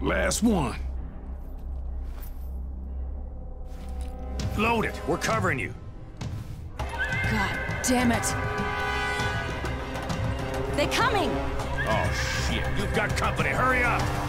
Last one. Load it. We're covering you. God damn it. They're coming! Oh, shit. You've got company. Hurry up!